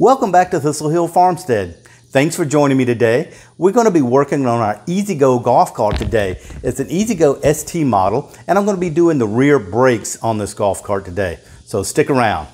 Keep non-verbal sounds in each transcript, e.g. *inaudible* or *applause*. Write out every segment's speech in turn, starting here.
Welcome back to Thistle Hill Farmstead. Thanks for joining me today. We're going to be working on our E-Z-GO golf cart today. It's an E-Z-GO ST model and I'm going to be doing the rear brakes on this golf cart today. So stick around.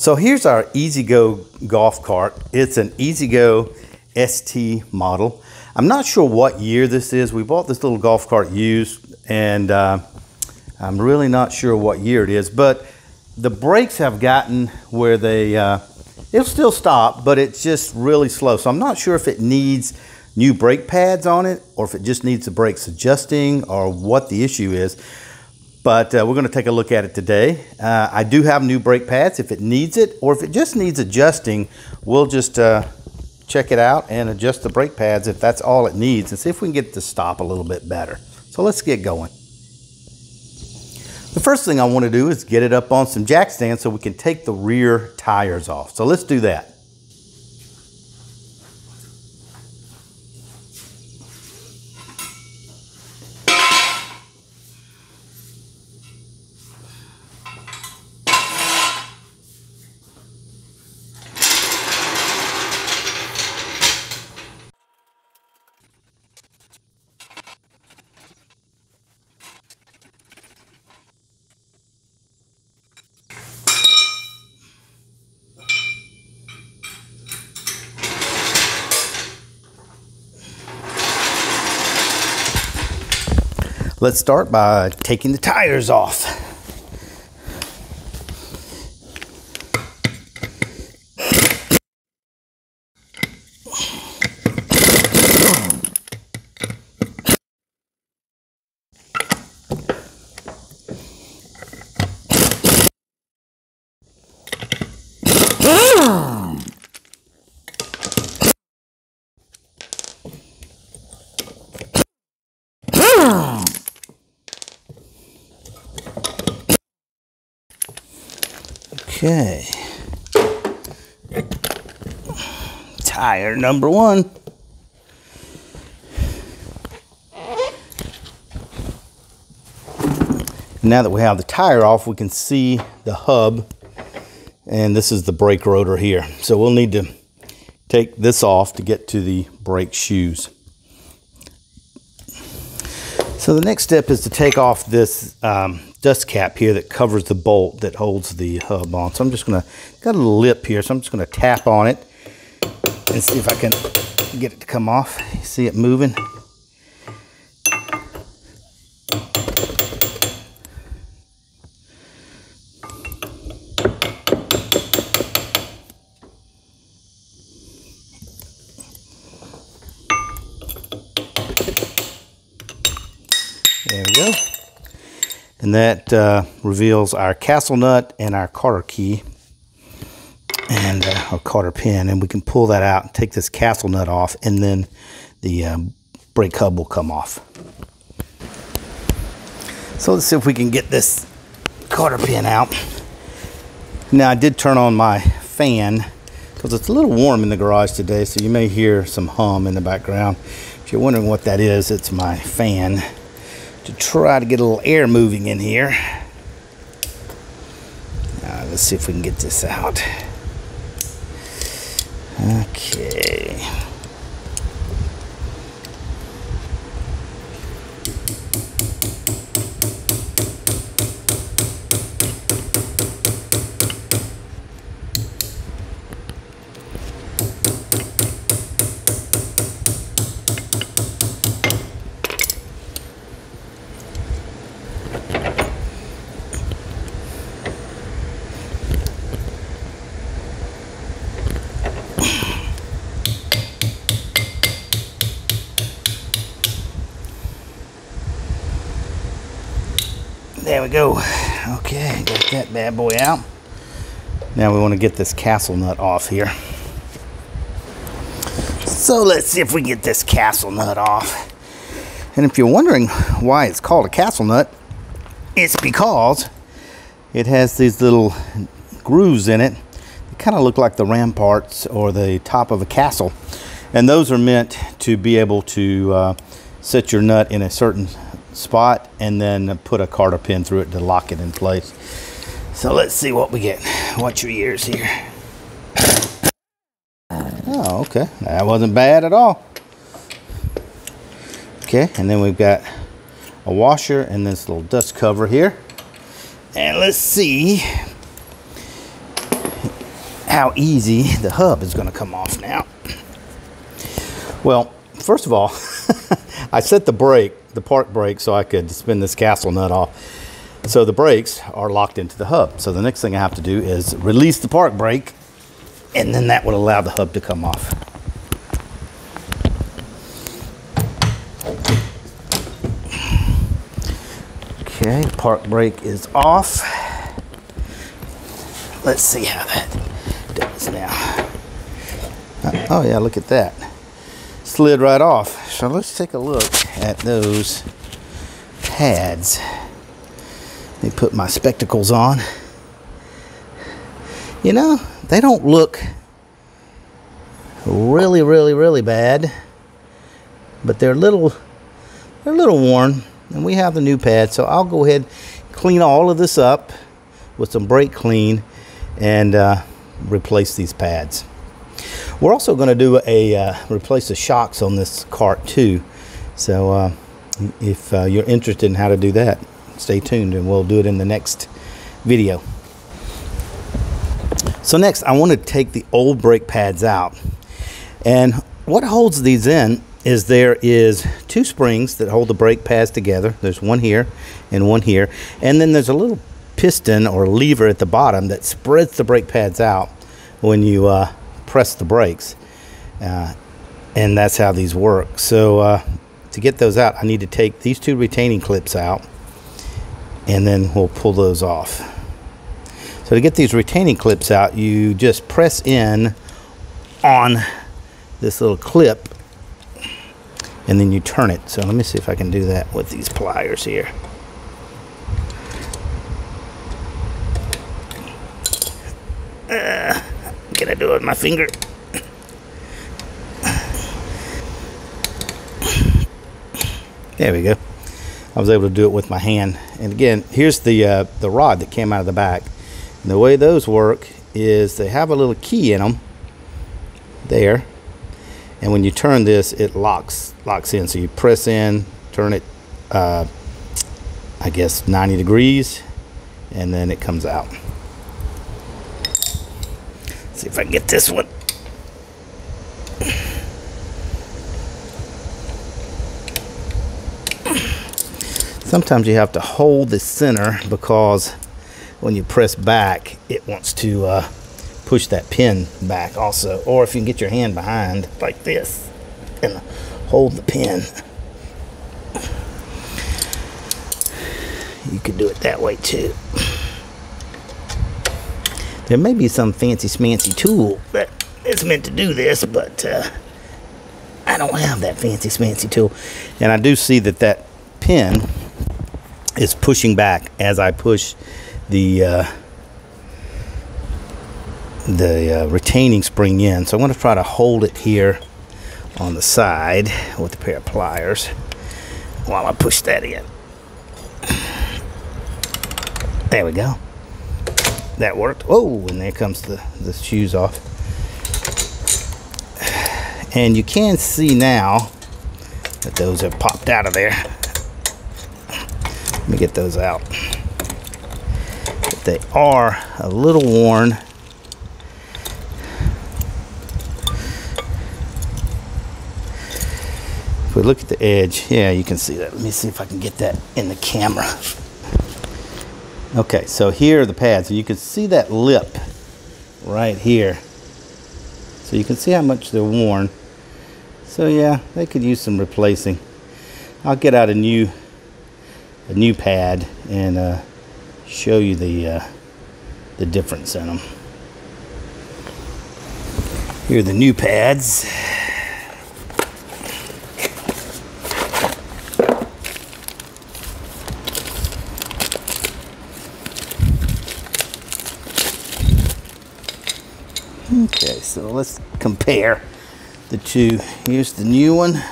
So here's our E-Z-GO golf cart. It's an E-Z-GO ST model. I'm not sure what year this is. We bought this little golf cart used and uh, I'm really not sure what year it is, but the brakes have gotten where they, uh, it'll still stop, but it's just really slow. So I'm not sure if it needs new brake pads on it or if it just needs the brakes adjusting or what the issue is but uh, we're going to take a look at it today. Uh, I do have new brake pads if it needs it, or if it just needs adjusting, we'll just uh, check it out and adjust the brake pads if that's all it needs and see if we can get it to stop a little bit better. So let's get going. The first thing I want to do is get it up on some jack stands so we can take the rear tires off. So let's do that. Let's start by taking the tires off. Okay. Tire number one. Now that we have the tire off, we can see the hub and this is the brake rotor here. So we'll need to take this off to get to the brake shoes. So the next step is to take off this um, dust cap here that covers the bolt that holds the uh, hub on. So I'm just gonna, got a little lip here, so I'm just gonna tap on it and see if I can get it to come off. see it moving? There we go. And that uh, reveals our castle nut and our Carter key and uh, our Carter pin. And we can pull that out and take this castle nut off and then the um, brake hub will come off. So let's see if we can get this Carter pin out. Now I did turn on my fan because it's a little warm in the garage today so you may hear some hum in the background. If you're wondering what that is, it's my fan to try to get a little air moving in here. Now, let's see if we can get this out. Okay. Go. Okay, got that bad boy out. Now we want to get this castle nut off here. So let's see if we get this castle nut off. And if you're wondering why it's called a castle nut, it's because it has these little grooves in it kind of look like the ramparts or the top of a castle. And those are meant to be able to uh, set your nut in a certain spot and then put a carter pin through it to lock it in place. So let's see what we get. Watch your ears here. Oh, okay. That wasn't bad at all. Okay, and then we've got a washer and this little dust cover here. And let's see how easy the hub is going to come off now. Well, first of all, *laughs* I set the brake, the park brake, so I could spin this castle nut off. So the brakes are locked into the hub. So the next thing I have to do is release the park brake, and then that would allow the hub to come off. Okay, park brake is off. Let's see how that does now. Uh, oh yeah, look at that. Slid right off. So let's take a look at those pads. Let me put my spectacles on. You know, they don't look really, really, really bad, but they're little, they're a little worn and we have the new pad so I'll go ahead clean all of this up with some brake clean and uh, replace these pads we're also going to do a uh, replace the shocks on this cart too so uh, if uh, you're interested in how to do that stay tuned and we'll do it in the next video so next I want to take the old brake pads out and what holds these in is there is two springs that hold the brake pads together. There's one here and one here. And then there's a little piston or lever at the bottom that spreads the brake pads out when you uh, press the brakes. Uh, and that's how these work. So uh, to get those out, I need to take these two retaining clips out and then we'll pull those off. So to get these retaining clips out, you just press in on this little clip and then you turn it. So let me see if I can do that with these pliers here. Uh, I do it with my finger? There we go. I was able to do it with my hand. And again, here's the uh, the rod that came out of the back. And the way those work is they have a little key in them there and when you turn this it locks locks in so you press in turn it uh, I guess 90 degrees and then it comes out see if I can get this one sometimes you have to hold the center because when you press back it wants to uh, push that pin back also. Or if you can get your hand behind like this and hold the pin. You could do it that way too. There may be some fancy smancy tool that is meant to do this, but uh, I don't have that fancy smancy tool. And I do see that that pin is pushing back as I push the uh, the uh, retaining spring in. So I'm going to try to hold it here on the side with a pair of pliers while I push that in. There we go. That worked. Oh, and there comes the, the shoes off. And you can see now that those have popped out of there. Let me get those out. But they are a little worn If we look at the edge, yeah, you can see that. Let me see if I can get that in the camera. Okay, so here are the pads. You can see that lip right here. So you can see how much they're worn. So yeah, they could use some replacing. I'll get out a new a new pad and uh, show you the uh, the difference in them. Here are the new pads. Okay, so let's compare the two. Here's the new one,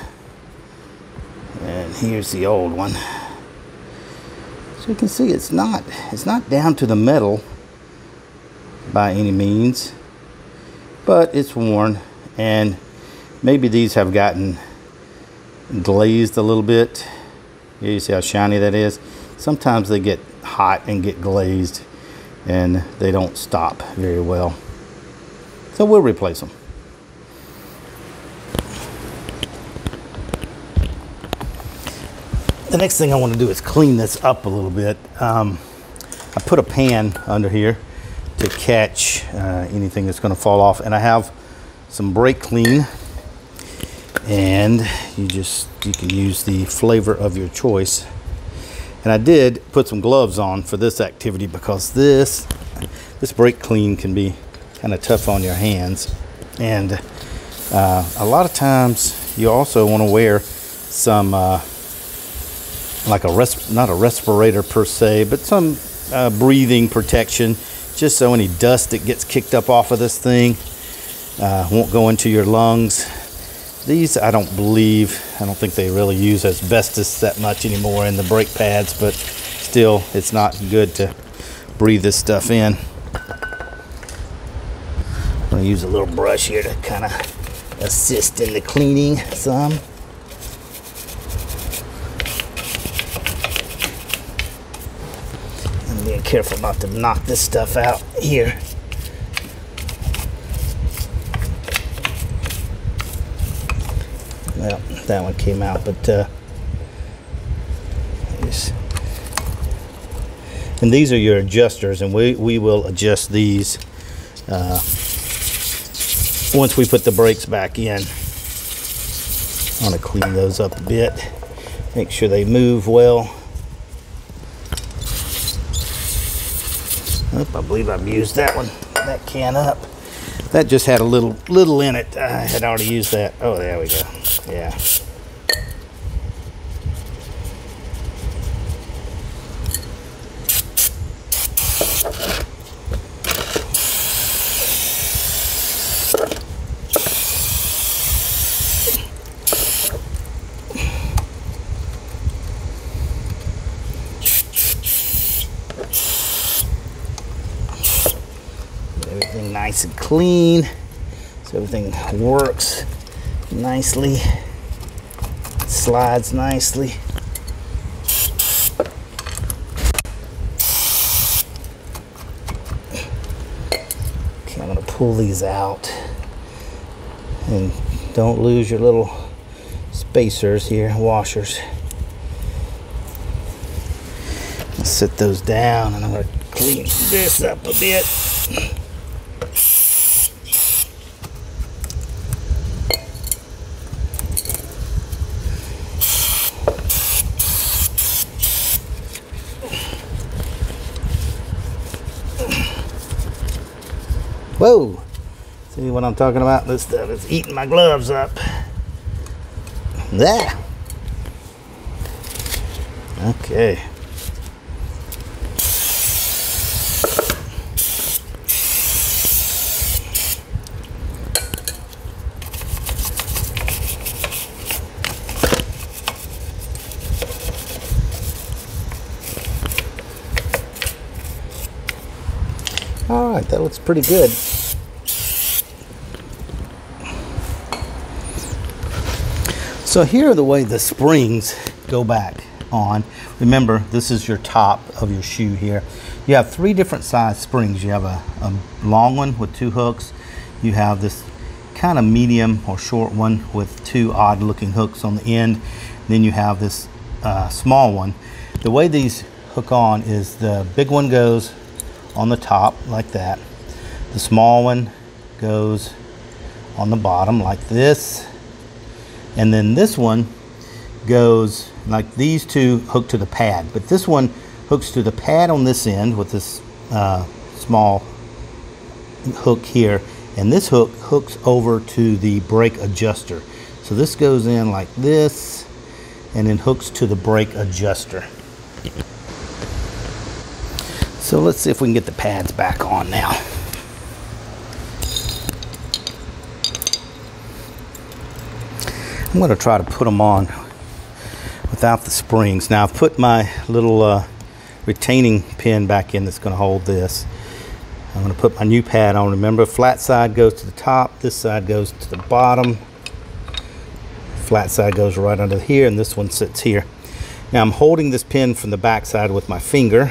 and here's the old one. So you can see it's not it's not down to the metal by any means, but it's worn, and maybe these have gotten glazed a little bit. Here you see how shiny that is. Sometimes they get hot and get glazed, and they don't stop very well. So we'll replace them. The next thing I want to do is clean this up a little bit. Um, I put a pan under here to catch uh, anything that's going to fall off and I have some brake clean and you just you can use the flavor of your choice and I did put some gloves on for this activity because this this brake clean can be kind of tough on your hands. And uh, a lot of times you also want to wear some, uh, like a res- not a respirator per se, but some uh, breathing protection, just so any dust that gets kicked up off of this thing uh, won't go into your lungs. These, I don't believe, I don't think they really use asbestos that much anymore in the brake pads, but still, it's not good to breathe this stuff in. I'm to use a little brush here to kind of assist in the cleaning some. And being careful not to knock this stuff out here. Well, that one came out, but uh, and these are your adjusters, and we, we will adjust these uh, once we put the brakes back in. I want to clean those up a bit, make sure they move well. Oh, I believe I've used that one, that can up. That just had a little, little in it. I had already used that. Oh, there we go. Yeah. everything nice and clean so everything works nicely slides nicely. Okay I'm gonna pull these out. And don't lose your little spacers here washers. Set those down and I'm gonna clean this up a bit Whoa! See what I'm talking about? This stuff is eating my gloves up. There. Okay. All right, that looks pretty good. So here are the way the springs go back on. Remember, this is your top of your shoe here. You have three different size springs. You have a, a long one with two hooks. You have this kind of medium or short one with two odd looking hooks on the end. Then you have this uh, small one. The way these hook on is the big one goes on the top like that. The small one goes on the bottom like this and then this one goes like these two hook to the pad. But this one hooks to the pad on this end with this uh, small hook here. And this hook hooks over to the brake adjuster. So this goes in like this and then hooks to the brake adjuster. So let's see if we can get the pads back on now I'm going to try to put them on without the springs. Now I've put my little uh, retaining pin back in that's going to hold this. I'm going to put my new pad on. Remember, flat side goes to the top, this side goes to the bottom. Flat side goes right under here, and this one sits here. Now I'm holding this pin from the back side with my finger,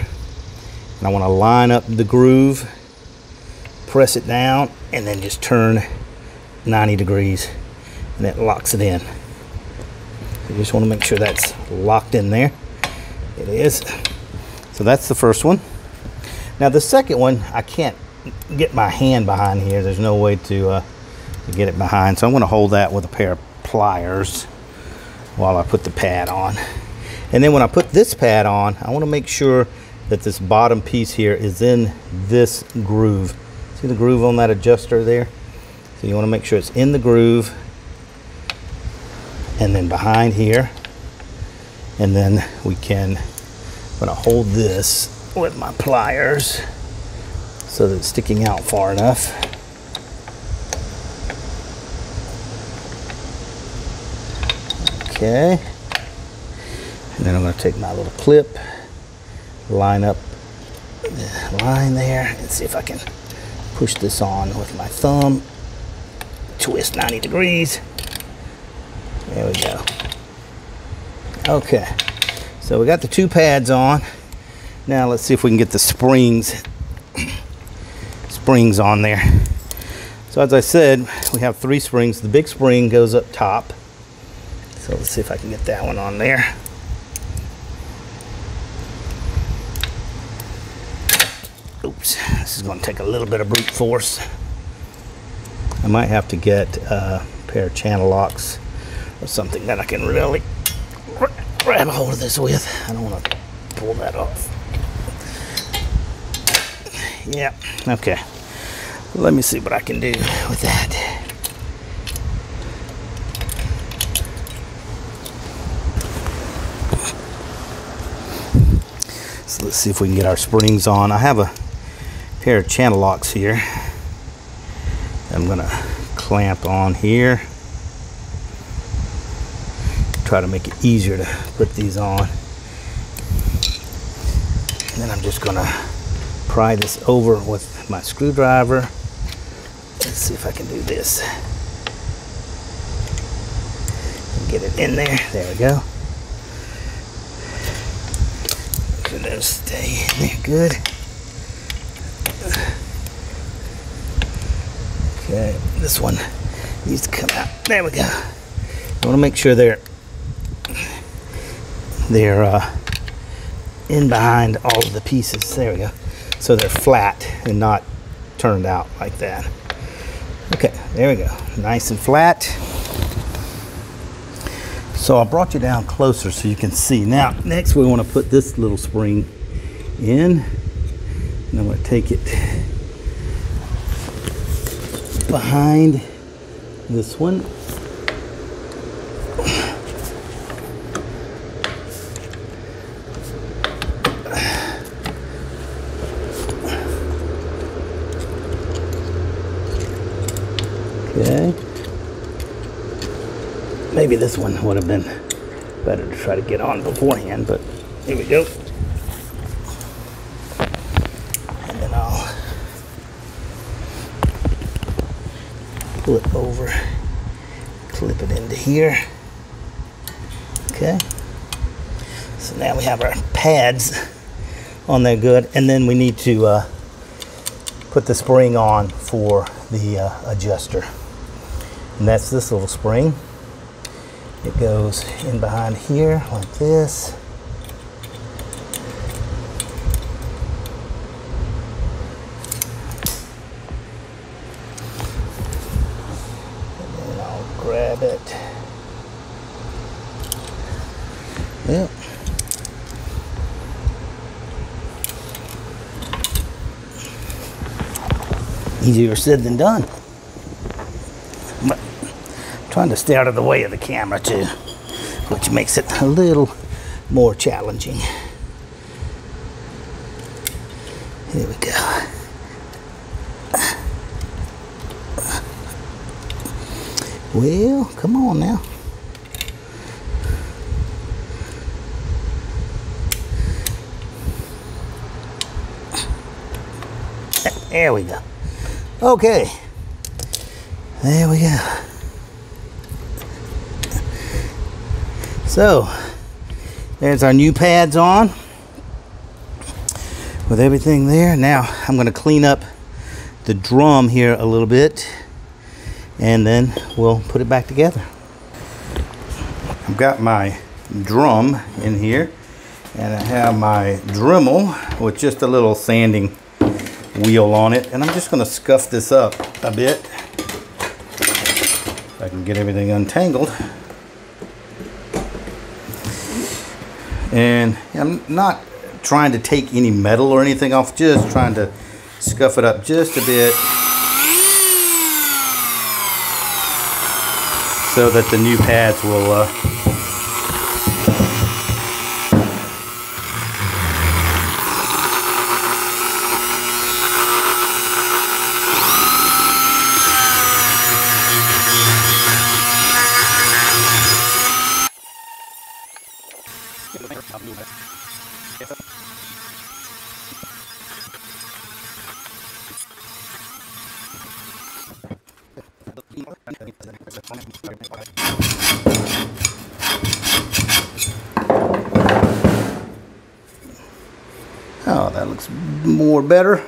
and I want to line up the groove, press it down, and then just turn 90 degrees, and it locks it in. You just want to make sure that's locked in there. It is. So that's the first one. Now the second one, I can't get my hand behind here. There's no way to, uh, to get it behind. So I'm going to hold that with a pair of pliers while I put the pad on. And then when I put this pad on, I want to make sure that this bottom piece here is in this groove. See the groove on that adjuster there? So you want to make sure it's in the groove and then behind here. And then we can, I'm to hold this with my pliers so that it's sticking out far enough. Okay. And then I'm to take my little clip, line up the line there, and see if I can push this on with my thumb. Twist 90 degrees. There we go. Okay. So we got the two pads on. Now let's see if we can get the springs *clears throat* springs on there. So as I said, we have three springs. The big spring goes up top. So let's see if I can get that one on there. Oops, this is going to take a little bit of brute force. I might have to get uh, a pair of channel locks or something that I can really grab a hold of this with. I don't want to pull that off. Yeah, okay. Let me see what I can do with that. So let's see if we can get our springs on. I have a pair of channel locks here. I'm gonna clamp on here. Try to make it easier to put these on. And then I'm just gonna pry this over with my screwdriver. Let's see if I can do this. Get it in there. There we go. So that'll stay in there good. Okay, this one needs to come out. There we go. I want to make sure they're they're uh, in behind all of the pieces. There we go so they're flat and not turned out like that. Okay, there we go. Nice and flat. So I brought you down closer so you can see. Now, next we want to put this little spring in. And I'm going to take it behind this one Okay. Maybe this one would have been better to try to get on beforehand, but here we go. And then I'll pull it over, clip it into here. Okay. So now we have our pads on there good, and then we need to uh, put the spring on for the uh, adjuster and that's this little spring it goes in behind here like this. Grab it. Yep. Easier said than done trying to stay out of the way of the camera too, which makes it a little more challenging. Here we go. Well, come on now. There we go. Okay. There we go. So, there's our new pads on with everything there. Now, I'm going to clean up the drum here a little bit and then we'll put it back together. I've got my drum in here and I have my Dremel with just a little sanding wheel on it and I'm just going to scuff this up a bit if I can get everything untangled and I'm not trying to take any metal or anything off just trying to scuff it up just a bit. So that the new pads will uh, Oh, that looks more better.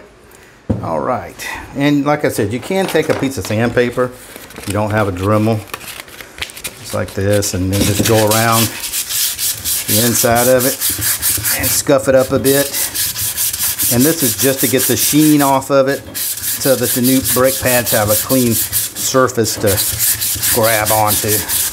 All right. And like I said, you can take a piece of sandpaper you don't have a Dremel. Just like this and then just go around the inside of it and scuff it up a bit. And this is just to get the sheen off of it so that the new brake pads have a clean surface to grab onto.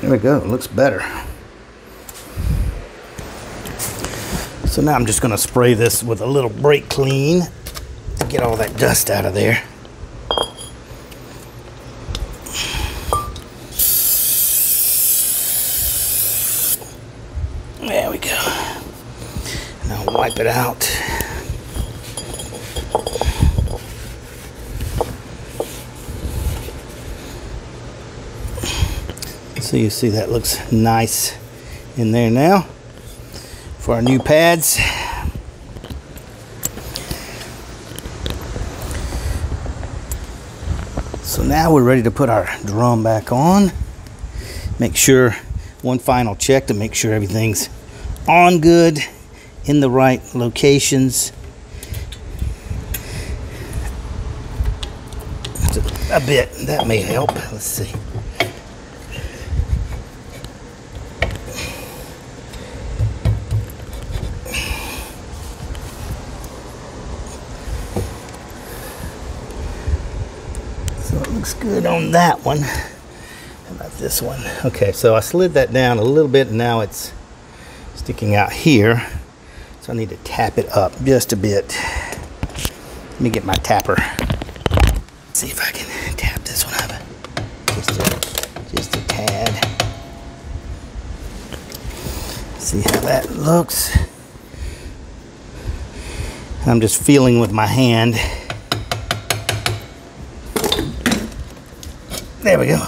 There we go, it looks better. So now I'm just gonna spray this with a little brake clean to get all that dust out of there. There we go. Now wipe it out. So you see that looks nice in there now for our new pads. So now we're ready to put our drum back on. Make sure, one final check to make sure everything's on good, in the right locations. A bit, that may help. Let's see. Looks good on that one. How about this one? Okay, so I slid that down a little bit and now it's sticking out here. So I need to tap it up just a bit. Let me get my tapper. see if I can tap this one up. Just a, just a tad. See how that looks. I'm just feeling with my hand. There we go.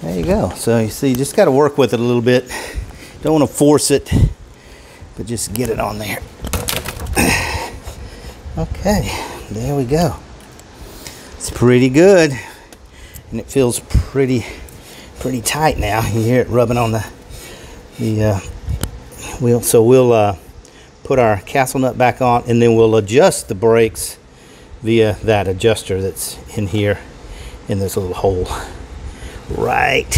There you go. So you see, you just got to work with it a little bit. Don't want to force it, but just get it on there. *sighs* Okay, there we go. It's pretty good, and it feels pretty, pretty tight now. You hear it rubbing on the the uh, wheel. So we'll uh, put our castle nut back on, and then we'll adjust the brakes via that adjuster that's in here in this little hole. Right.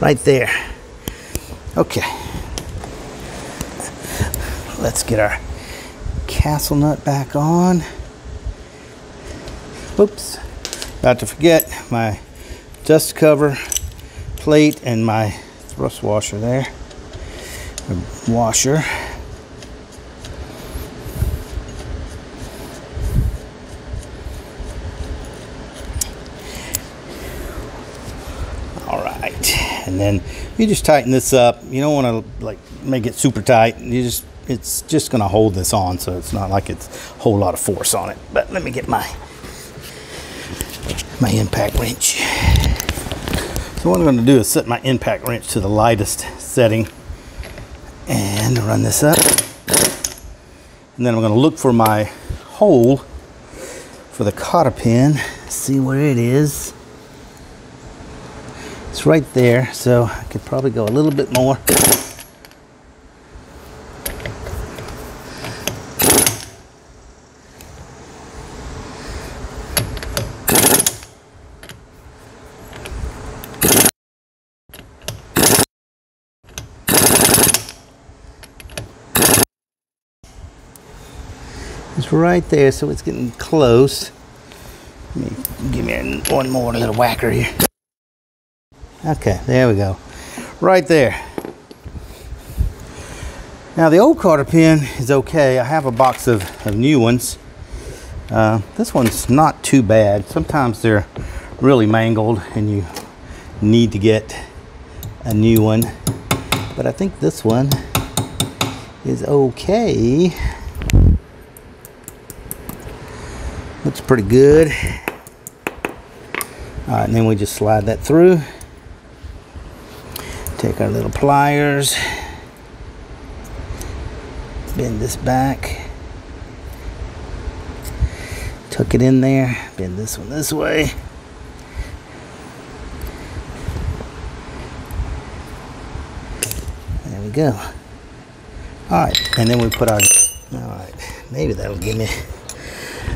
Right there. Okay. Let's get our castle nut back on. Oops. About to forget my dust cover plate and my thrust washer there. Washer. All right. And then you just tighten this up. You don't want to like make it super tight. You just it's just going to hold this on so it's not like it's a whole lot of force on it. But let me get my my impact wrench. So what I'm going to do is set my impact wrench to the lightest setting and run this up. And then I'm going to look for my hole for the cotter pin see where it is it's right there so I could probably go a little bit more It's right there, so it's getting close. Let me give me one more little whacker here. Okay, there we go. Right there. Now the old Carter pin is okay. I have a box of, of new ones. Uh, this one's not too bad. Sometimes they're really mangled and you need to get a new one. But I think this one is okay. Looks pretty good. All right, and then we just slide that through. Take our little pliers. Bend this back. Tuck it in there. Bend this one this way. There we go. All right, and then we put our, all right, maybe that'll give me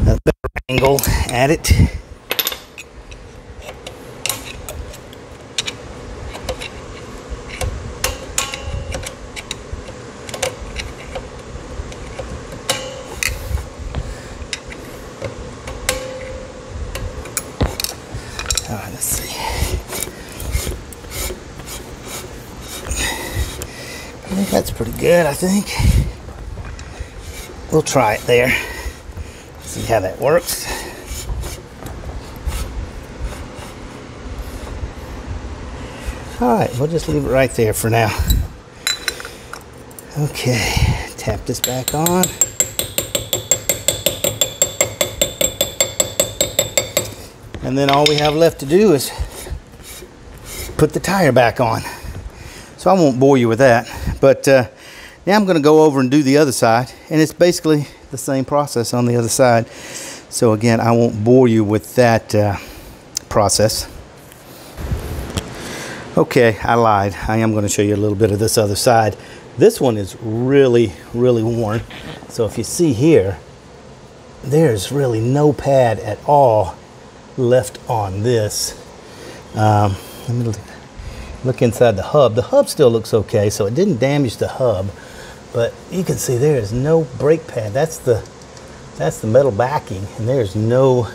a better angle at it. That's pretty good, I think. We'll try it there. See how that works. All right, we'll just leave it right there for now. Okay, tap this back on. And then all we have left to do is put the tire back on. So I won't bore you with that. But uh, now I'm going to go over and do the other side. And it's basically the same process on the other side. So again, I won't bore you with that uh, process. Okay, I lied. I am going to show you a little bit of this other side. This one is really, really worn. So if you see here, there's really no pad at all left on this. Um, let me look inside the hub. The hub still looks okay, so it didn't damage the hub, but you can see there is no brake pad. That's the that's the metal backing, and there's no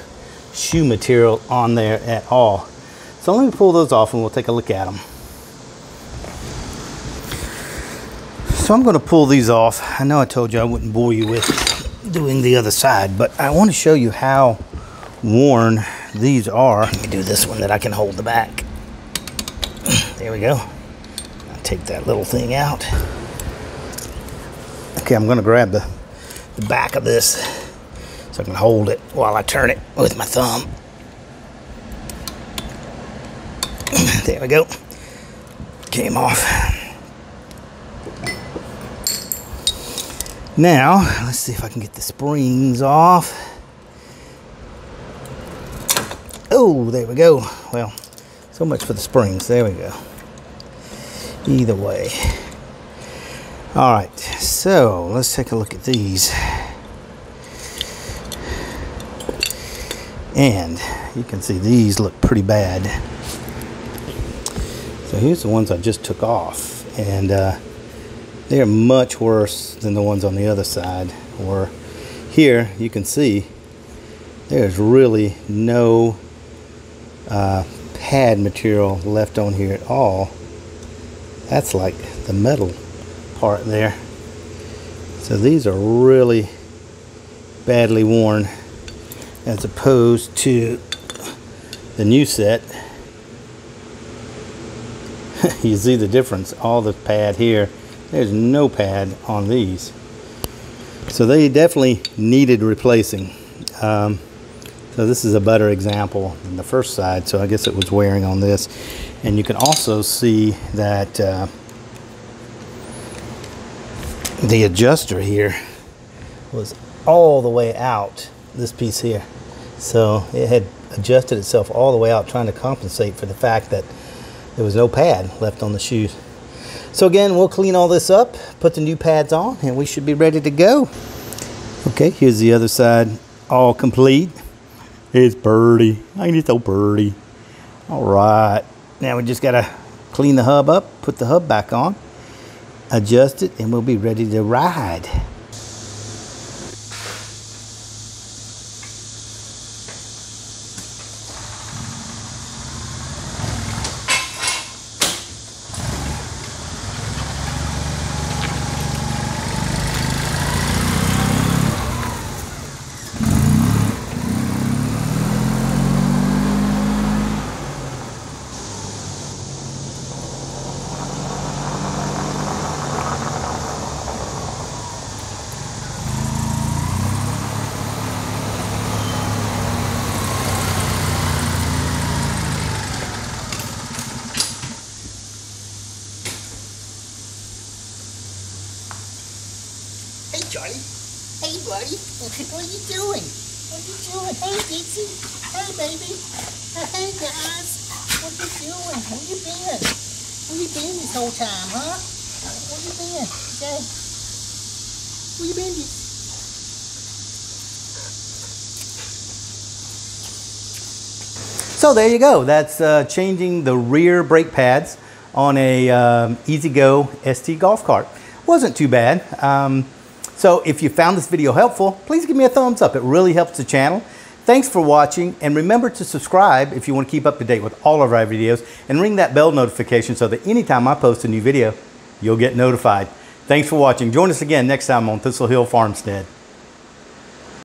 shoe material on there at all. So let me pull those off and we'll take a look at them. So I'm going to pull these off. I know I told you I wouldn't bore you with doing the other side, but I want to show you how worn these are. Let me do this one that I can hold the back. There we go. I'll take that little thing out. Okay, I'm going to grab the, the back of this so I can hold it while I turn it with my thumb. *clears throat* there we go. Came off. Now, let's see if I can get the springs off. Oh, there we go. Well, so much for the springs. There we go. Either way. All right, so let's take a look at these. And you can see these look pretty bad. So here's the ones I just took off. And uh, they're much worse than the ones on the other side. Or here you can see there's really no uh, pad material left on here at all. That's like the metal part there. So these are really badly worn as opposed to the new set. *laughs* you see the difference. All the pad here, there's no pad on these. So they definitely needed replacing. Um, so this is a better example than the first side. So I guess it was wearing on this. And you can also see that uh, the adjuster here was all the way out, this piece here. So it had adjusted itself all the way out trying to compensate for the fact that there was no pad left on the shoes. So again, we'll clean all this up, put the new pads on, and we should be ready to go. Okay, here's the other side, all complete. It's birdie. I need so birdie. All right, now we just gotta clean the hub up, put the hub back on, adjust it, and we'll be ready to ride. Hey, Charlie. Hey, buddy. What are you doing? What are you doing? Hey, Dixie. Hey, baby. Hey, guys. What are you doing? Where you been? Where you been this whole time, huh? Where you been? Okay. Where you been? Dixie? So there you go. That's uh, changing the rear brake pads on a um, E-Z-GO ST golf cart. Wasn't too bad. Um, so if you found this video helpful, please give me a thumbs up. It really helps the channel. Thanks for watching and remember to subscribe if you want to keep up to date with all of our videos and ring that bell notification so that anytime I post a new video, you'll get notified. Thanks for watching. Join us again next time on Thistle Hill Farmstead.